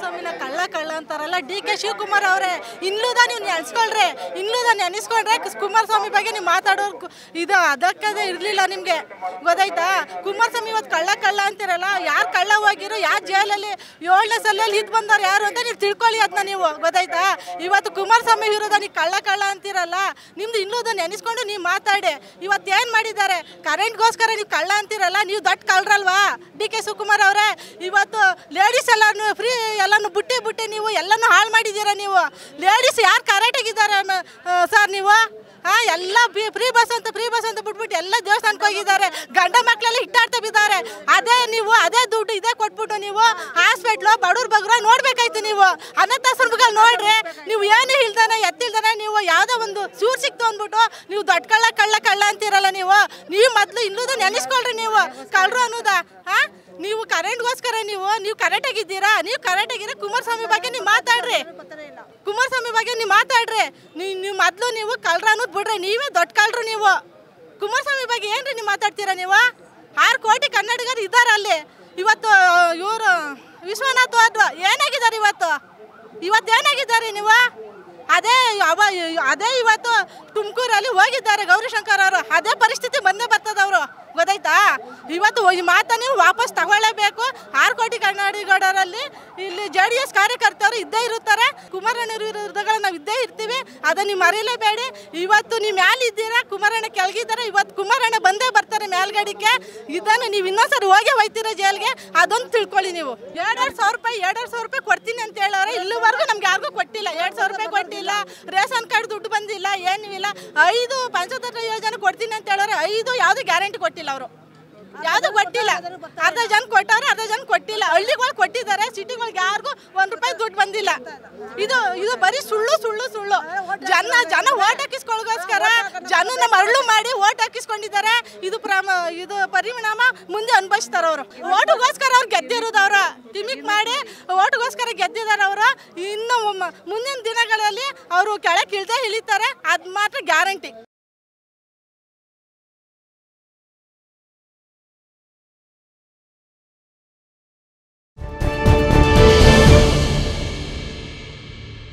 ಸ್ವಾಮಿನ ಕಳ್ಳ ಕಳ್ಳ ಅಂತಾರಲ್ಲ, ಡಿ ಕೆ ಶಿವಕುಮಾರ್ ಅವರೇ ಇನ್ನೂದ ನೀವು ನೆನೆಸ್ಕೊಳ್ರೆ ಇನ್ನೂದ ನೆನೆಸ್ಕೊಂಡ್ರೆ ಕುಮಾರಸ್ವಾಮಿ ಬಗ್ಗೆ ನೀವು ಮಾತಾಡೋರು ಇದು ಅದಕ್ಕದೇ ಇರಲಿಲ್ಲ ನಿಮಗೆ. ಗೊತ್ತಾಯ್ತಾ? ಕುಮಾರಸ್ವಾಮಿ ಇವತ್ತು ಕಳ್ಳ ಕಳ್ಳ ಅಂತೀರಲ್ಲ, ಯಾರು ಕಳ್ಳ ಹೋಗಿರೋ, ಯಾರು ಜೈಲಲ್ಲಿ ಏಳನೇ ಸಲಲ್ಲಿ ಇದು ಬಂದಾರ ಯಾರು ಅಂತ ನೀವು ತಿಳ್ಕೊಳ್ಳಿ ಅದನ್ನ ನೀವು. ಗೊತ್ತಾಯ್ತಾ? ಇವತ್ತು ಕುಮಾರಸ್ವಾಮಿ ವಿರೋಧ ನೀವು ಕಳ್ಳ ಕಳ್ಳ ಅಂತೀರಲ್ಲ, ನಿಮ್ದು ಇನ್ನೂದ ನೆನೆಸ್ಕೊಂಡು ನೀವು ಮಾತಾಡಿ. ಇವತ್ತು ಏನು ಮಾಡಿದ್ದಾರೆ? ಕರೆಂಟ್ಗೋಸ್ಕರ ನೀವು ಕಳ್ಳ ಅಂತಿರಲ್ಲ, ನೀವು ದೊಡ್ಡ ಕಳ್ರಲ್ವಾ? ಡಿ ಕೆ ಶಿವಕುಮಾರ್ ಅವರೇ, ಇವತ್ತು ಲೇಡೀಸ್ ಎಲ್ಲಾನು ಫ್ರೀ ಎಲ್ಲಾನು ಬುಟ್ಟಿ ಬುಟ್ಟಿ ನೀವು ಎಲ್ಲನೂ ಹಾಳು ಮಾಡಿದ್ದೀರಾ ನೀವು? ಲೇಡೀಸ್ ಯಾರು ಕರೆಕ್ಟಾಗಿದ್ದಾರೆ ಸರ್ ನೀವು? ಹಾಂ, ಎಲ್ಲ ಬಿ ಫ್ರೀ ಬಸ್ ಅಂತ ಫ್ರೀ ಬಸ್ ಅಂತ ಬಿಟ್ಬಿಟ್ಟು ಎಲ್ಲ ದೇವಸ್ಥಾನಕ್ಕೆ ಹೋಗಿದ್ದಾರೆ. ಗಂಡ ಮಕ್ಕಳೆಲ್ಲ ಹಿಟ್ಟಾಡ್ತಾ ಬಿದ್ದಾರೆ. ಅದೇ ನೀವು, ಅದೇ ದುಡ್ಡು ಇದೇ ಕೊಟ್ಬಿಟ್ಟು ನೀವು ಹಾಸ್ಪಿಟ್ಲು ಬಡವ್ರ ಬಗ್ರ ನೋಡ್ಬೇಕಾಯ್ತು ನೀವು. ಅನಾಥಾಶ್ರಮಗಳು ನೋಡ್ರಿ. ನೀವು ಏನು ಇಲ್ದಾನೆ ಎತ್ತಿಲ್ದಾನೆ ನೀವು ಯಾವುದೋ ಒಂದು ಸೂರ್ ಸಿಕ್ತು ಅಂದ್ಬಿಟ್ಟು ನೀವು ದೊಡ್ಡ ಅಂತೀರಲ್ಲ ನೀವು? ನೀವು ಮೊದಲು ಇನ್ನೂದ ನೆನೆಸ್ಕೊಳ್ರಿ ನೀವು. ಕಳ್ರು ಅನ್ನೋದ, ಹಾ? ನೀವು ಕರೆಂಟ್ಗೋಸ್ಕರ ನೀವು ನೀವು ಕರೆಕ್ಟಾಗಿದ್ದೀರಾ? ನೀವು ಕರೆಕ್ಟಾಗಿರೋ ಕುಮಾರಸ್ವಾಮಿ ಬಗ್ಗೆ ನೀವು ಮಾತಾಡ್ರಿ. ಕುಮಾರಸ್ವಾಮಿ ಬಗ್ಗೆ ನೀವು ಮಾತಾಡ್ರಿ. ನೀವು ನೀವು ಮೊದಲು ನೀವು ಕಳ್ರ ಅನ್ನೋದು ಬಿಡ್ರಿ. ನೀವೇ ದೊಡ್ಡ ಕಳ್ರು ನೀವು. ಕುಮಾರಸ್ವಾಮಿ ಬಗ್ಗೆ ಏನ್ರಿ ನೀವು ಮಾತಾಡ್ತೀರಾ ನೀವು? ಆರು ಕೋಟಿ ಕನ್ನಡಿಗರು ಇದ್ದಾರೆ ಅಲ್ಲಿ. ಇವತ್ತು ಇವರು ವಿಶ್ವನಾಥ್ ಹೋದ್ರು ಏನಾಗಿದ್ದಾರೆ ಇವತ್ತು? ಇವತ್ತು ಏನಾಗಿದ್ದಾರೆ ನೀವು? ಅದೇ ಅವ ಅದೇ ಇವತ್ತು ತುಮಕೂರಲ್ಲಿ ಹೋಗಿದ್ದಾರೆ ಗೌರಿಶಂಕರ್ ಅವರು. ಅದೇ ಪರಿಸ್ಥಿತಿ ಬಂದೇ ಬರ್ತದವರು ಗೊತ್ತಾಯ್ತಾ? ಇವತ್ತು ಈ ಮಾತ ನೀವು ವಾಪಸ್ ತಗೊಳ್ಳೇಬೇಕು. ಆರು ಕೋಟಿ ಕನ್ನಡಿಗಡರಲ್ಲಿ ಇಲ್ಲಿ ಜೆ ಡಿ ಎಸ್ ಕಾರ್ಯಕರ್ತರು ಇದ್ದೇ ಇರುತ್ತಾರೆ. ಕುಮಾರಣ್ಣ ವಿರುದ್ಧಗಳು ನಾವು ಇದ್ದೇ ಇರ್ತೀವಿ. ಅದನ್ನ ನೀವು ಮರೀಲೇಬೇಡಿ ಇವತ್ತು ನೀವು ಮ್ಯಾಲಿದ್ದೀರಾ ಕುಮಾರಣ್ಣ ಕೆಳಗಿದ್ದಾರೆ. ಇವತ್ತು ಕುಮಾರಣ್ಣ ಬಂದೇ ಬರ್ತಾರೆ ಮ್ಯಾಲ್ಗಡಿಕೆ ಇದನ್ನು ನೀವು ಇನ್ನೊಂದ್ಸರಿ ಹೋಗೇ ಹೋಯ್ತೀರಾ ಜೈಲ್ಗೆ? ಅದೊಂದು ತಿಳ್ಕೊಳ್ಳಿ ನೀವು. ಎರಡೆರಡು ಸಾವಿರ ರೂಪಾಯಿ ಎರಡೆರಡು ಸಾವಿರ ರೂಪಾಯಿ ಕೊಡ್ತೀನಿ ಅಂತ ಹೇಳೋರೆ ಇಲ್ಲಿವರೆಗೂ ನಮ್ಗೆ ಯಾರಿಗೂ ಕೊಟ್ಟಿಲ್ಲ ಎರಡು ಸಾವಿರ ರೂಪಾಯಿ ಕೊಟ್ಟಿಲ್ಲ ರೇಷನ್ ಕಾರ್ಡ್ ದುಡ್ಡು ಬಂದಿಲ್ಲ ಏನೂ ಇಲ್ಲ ಐದು ಪಂಚತಂತ್ರ ಯೋಜನೆ ಕೊಡ್ತೀನಿ ಅಂತ ಹೇಳೋರು ಐದು ಯಾವುದು ಗ್ಯಾರಂಟಿ ಕೊಟ್ಟಿಲ್ಲ ಅವರು. ಯಾವುದು ಕೊಟ್ಟಿಲ್ಲ. ಅರ್ಧ ಜನ ಕೊಟ್ಟವ್ರೆ, ಅರ್ಧ ಜನ ಕೊಟ್ಟಿಲ್ಲ. ಹಳ್ಳಿಗಳು ಕೊಟ್ಟಿದ್ದಾರೆ ಸಿಟಿಗಳಿಗೆ ಯಾರಿಗೂ ಒಂದ್ ರೂಪಾಯಿ ದುಡ್ಡು ಬಂದಿಲ್ಲ. ಇದು ಇದು ಬರೀ ಸುಳ್ಳು ಸುಳ್ಳು ಸುಳ್ಳು. ಜನ ಜನ ಓಟ್ ಜನ ಜನನ ಮರಳು ಮಾಡಿ ಓಟ್ ಹಾಕಿಸ್ಕೊಂಡಿದ್ದಾರೆ. ಇದು ಪ್ರಮ, ಇದು ಪರಿಣಾಮ ಮುಂದೆ ಅನುಭವಿಸ್ತಾರೆ ಅವರು. ಓಟ್ಗೋಸ್ಕರ ಅವ್ರು ಗೆದ್ದಿರೋದು ಅವರು. ಟಿಮಿಕ್ ಮಾಡಿ ಓಟ್ಗೋಸ್ಕರ ಗೆದ್ದಿದ್ದಾರೆ ಅವರು. ಇನ್ನು ಮುಂದಿನ ದಿನಗಳಲ್ಲಿ ಅವರು ಕೆಳಗೆ ಇಳ್ದೇ ಇಳಿತಾರೆ. ಅದು ಮಾತ್ರ ಗ್ಯಾರಂಟಿ.